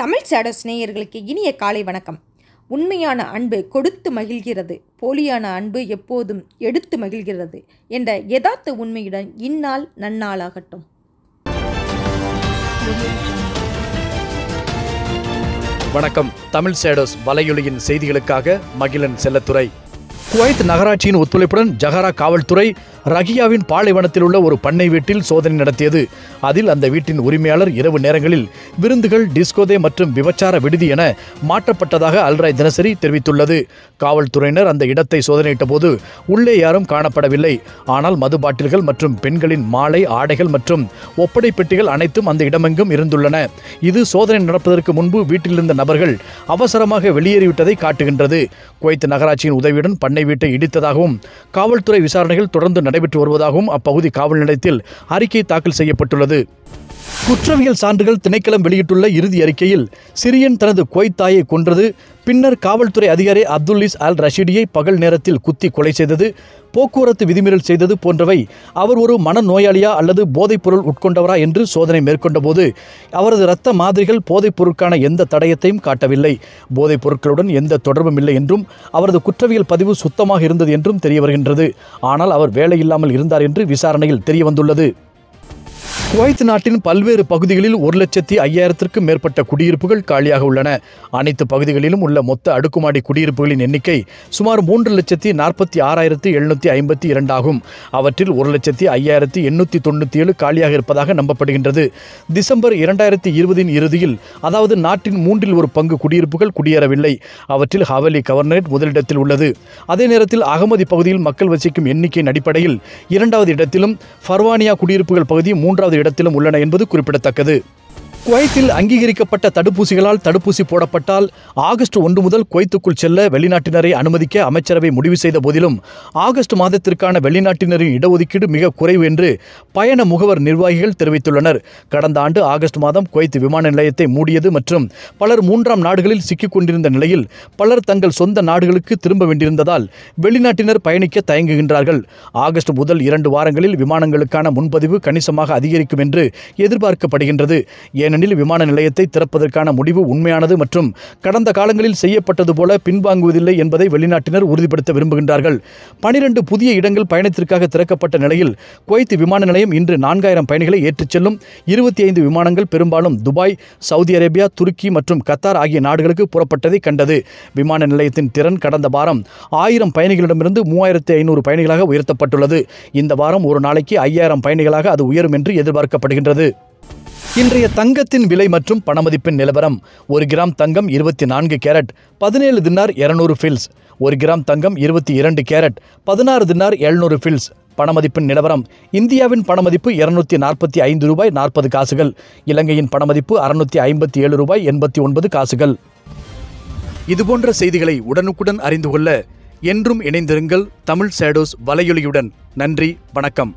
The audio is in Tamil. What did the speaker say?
தமிழ் சேடஸ் நேயர்களுக்கு இனிய காலை வணக்கம். உண்மையான அன்பு கொடுத்து மகிழ்கிறது. போலியான அன்பு எப்போதும் எடுத்து மகிழ்கிறது என்ற யதார்த்த உண்மையுடன் இந்நாள் நன்னாளாகட்டும். வணக்கம். தமிழ் சேடோஸ் வலையொலியின் செய்திகளுக்காக மகிழன் செல்லத்துறை. குவைத் நகராட்சியின் ஒத்துழைப்புடன் ஜஹரா காவல்துறை ரகியாவின் பாலைவனத்தில் உள்ள ஒரு பண்ணை வீட்டில் சோதனை நடத்தியது. அதில் அந்த வீட்டின் உரிமையாளர் இரவு நேரங்களில் விருந்துகள் டிஸ்கோதே மற்றும் விபச்சார விடுதி என மாற்றப்பட்டதாக அல்ராய் தினசரி தெரிவித்துள்ளது. காவல்துறையினர் அந்த இடத்தை சோதனையிட்ட போது உள்ளே யாரும் காணப்படவில்லை. ஆனால் மது பாட்டில்கள் மற்றும் பெண்களின் மாலை ஆடைகள் மற்றும் ஒப்படை பெட்டிகள் அனைத்தும் அந்த இடமெங்கும் இருந்துள்ளன. இது சோதனை நடப்பதற்கு முன்பு வீட்டில் இருந்த நபர்கள் அவசரமாக வெளியேறிவிட்டதை காட்டுகின்றது. குவைத் நகராட்சியின் உதவியுடன் பண்ணை வீட்டை இடித்ததாகவும் காவல்துறை விசாரணைகள் தொடர்ந்து நடைபெற்று வருவதாகவும் அப்பகுதி காவல் நிலையத்தில் அறிக்கை தாக்கல் செய்யப்பட்டுள்ளது. குற்றவியல் சான்றுகள் திணைக்களம் வெளியிட்டுள்ள இறுதி அறிக்கையில் சிரியன் தனது குவைத் தாயை கொன்றது. பின்னர் காவல்துறை அதிகாரி அப்துல்லிஸ் அல் ரஷீடியை பகல் நேரத்தில் குத்தி கொலை செய்தது போக்குவரத்து விதிமீறல் செய்தது போன்றவை அவர் ஒரு மனநோயாளியா அல்லது போதைப்பொருள் உட்கொண்டவரா என்று சோதனை மேற்கொண்டபோது அவரது இரத்த மாதிரிகள் போதைப் பொருட்கான எந்த தடயத்தையும் காட்டவில்லை. போதைப் பொருட்களுடன் எந்த தொடர்பும் இல்லை என்றும் அவரது குற்றவியல் பதிவு சுத்தமாக இருந்தது என்றும் தெரிய வருகின்றது ஆனால் அவர் வேலையில்லாமல் இருந்தார் என்று விசாரணையில் தெரிய வந்துள்ளது குவைத் நாட்டின் பல்வேறு பகுதிகளில் ஒரு லட்சத்தி ஐயாயிரத்திற்கும் மேற்பட்ட குடியிருப்புகள் காலியாக உள்ளன. அனைத்து பகுதிகளிலும் உள்ள மொத்த அடுக்குமாடி குடியிருப்புகளின் எண்ணிக்கை சுமார் மூன்று லட்சத்தி நாற்பத்தி ஆறாயிரத்தி எழுநூற்றி ஐம்பத்தி இரண்டாகும். அவற்றில் ஒரு லட்சத்தி ஐயாயிரத்தி எண்ணூற்றி தொண்ணூற்றி ஏழு காலியாக இருப்பதாக நம்பப்படுகின்றது. டிசம்பர் இரண்டாயிரத்தி இருபதின் இறுதியில் அதாவது நாட்டின் மூன்றில் ஒரு பங்கு குடியிருப்புகள் குடியேறவில்லை. அவற்றில் ஹவலி கவர்னரேட் முதலிடத்தில் உள்ளது. அதே நேரத்தில் அகமதி பகுதியில் மக்கள் வசிக்கும் எண்ணிக்கையின் அடிப்படையில் இரண்டாவது இடத்திலும் ஃபர்வானியா குடியிருப்புகள் பகுதி மூன்றாவது இடத்திலும் உள்ளன என்பது குறிப்பிடத்தக்கது. குவைத்தில் அங்கீகரிக்கப்பட்ட தடுப்பூசிகளால் தடுப்பூசி போடப்பட்டால் ஆகஸ்ட் ஒன்று முதல் குவைத்துக்குள் செல்ல வெளிநாட்டினரை அனுமதிக்க அமைச்சரவை முடிவு செய்த போதிலும் ஆகஸ்ட் மாதத்திற்கான வெளிநாட்டினரின் இடஒதுக்கீடு மிக குறைவு என்று பயண முகவர் நிர்வாகிகள் தெரிவித்துள்ளனர். கடந்த ஆண்டு ஆகஸ்ட் மாதம் குவைத் விமான நிலையத்தை மூடியது மற்றும் பலர் மூன்றாம் நாடுகளில் சிக்கிக் கொண்டிருந்த நிலையில் பலர் தங்கள் சொந்த நாடுகளுக்கு திரும்ப வேண்டியிருந்ததால் வெளிநாட்டினர் பயணிக்க தயங்குகின்றார்கள். ஆகஸ்ட் முதல் இரண்டு வாரங்களில் விமானங்களுக்கான முன்பதிவு கணிசமாக அதிகரிக்கும் என்று எதிர்பார்க்கப்படுகின்றது. ஏனெனில் விமான நிலையத்தை திறப்பதற்கான முடிவு உண்மையானது மற்றும் கடந்த காலங்களில் செய்யப்பட்டது போல பின்வாங்குவதில்லை என்பதை வெளிநாட்டினர் உறுதிப்படுத்த விரும்புகின்றார்கள். பனிரெண்டு புதிய இடங்கள் பயணத்திற்காக திறக்கப்பட்ட நிலையில் குவைத் விமான நிலையம் இன்று நான்காயிரம் பயணிகளை ஏற்றிச் செல்லும். இருபத்தி ஐந்து விமானங்கள் பெரும்பாலும் துபாய் சவுதி அரேபியா துருக்கி மற்றும் கத்தார் ஆகிய நாடுகளுக்கு புறப்பட்டதை கண்டது. விமான நிலையத்தின் திறன் கடந்த வாரம் ஆயிரம் பயணிகளிடமிருந்து மூவாயிரத்தி ஐநூறு பயணிகளாக உயர்த்தப்பட்டுள்ளது. இந்த வாரம் ஒரு நாளைக்கு ஐயாயிரம் பயணிகளாக அது உயரும் என்று எதிர்பார்க்கப்படுகின்றது. இன்றைய தங்கத்தின் விலை மற்றும் பணமதிப்பின் நிலவரம். ஒரு கிராம் தங்கம் இருபத்தி நான்கு கேரட் பதினேழு தினார் இருநூறு ஃபில்ஸ் ஒரு கிராம் தங்கம் இருபத்தி இரண்டு கேரட் பதினாறு தினார் எழுநூறு ஃபில்ஸ் பணமதிப்பின் நிலவரம் இந்தியாவின் பணமதிப்பு இருநூத்தி நாற்பத்தி ஐந்து ரூபாய் நாற்பது காசுகள். இலங்கையின் பணமதிப்பு அறுநூத்தி ஐம்பத்தி ஏழு ரூபாய் எண்பத்தி ஒன்பது காசுகள். இதுபோன்ற செய்திகளை உடனுக்குடன் அறிந்து கொள்ள என்றும் இணைந்திருங்கள் தமிழ் சேடோஸ் வலையொலியுடன். நன்றி வணக்கம்.